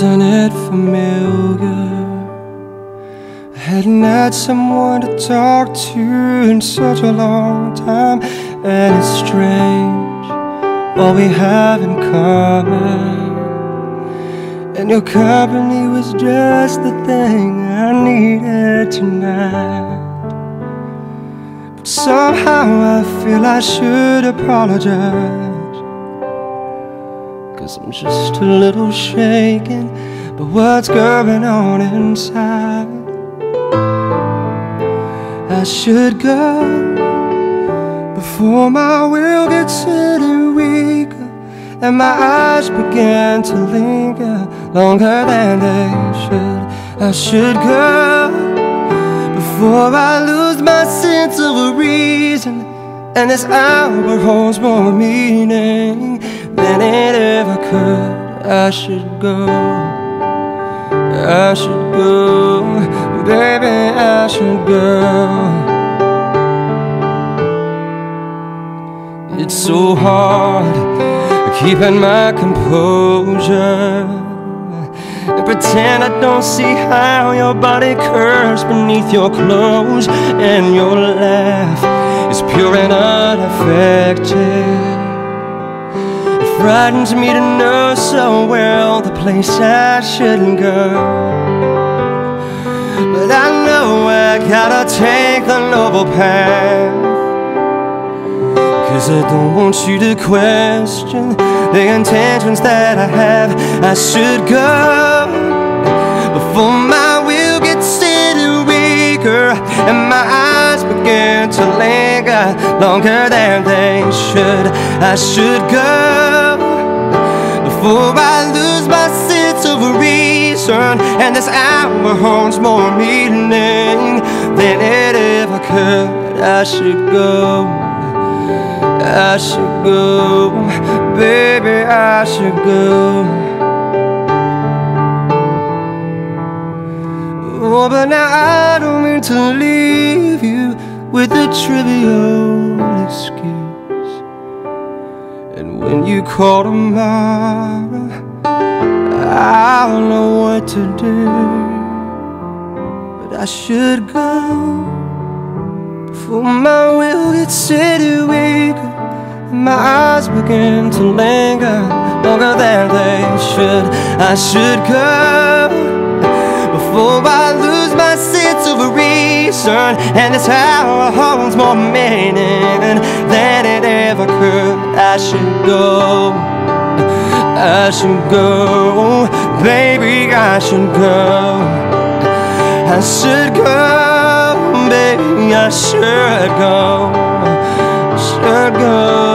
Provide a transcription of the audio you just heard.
Wasn't it familiar? I hadn't had someone to talk to in such a long time, and it's strange what we have in common. And your company was just the thing I needed tonight. But somehow I feel I should apologize. I'm just a little shaken But what's going on inside. I should go before my will gets any weaker and my eyes begin to linger longer than they should. I should go before I lose my sense of reason and this hour holds more meaning than it ever could. I should go. I should go, baby, I should go. It's so hard keeping my composure pretend I don't see how your body curves beneath your clothes and your laugh is pure and unaffected frightens me to know so well the place I shouldn't go. But I know I gotta take the noble path. Cause I don't want you to question the intentions that I have. I should go before my will gets any weaker and my eyes begin to linger longer than they should. I should go before I lose my sense of reason. And this hour holds more meaning than it ever could. I should go, I should go. Baby, I should go. Oh, but now I don't mean to leave you with a trivial excuse when you call tomorrow, I'll know what to do. But I should go before my will gets any weaker. And my eyes begin to linger longer than they should. I should go before I lose reason. And this hour holds more meaning than it ever could. I should go, I should go, baby, I should go. I should go, baby, I should go, should go.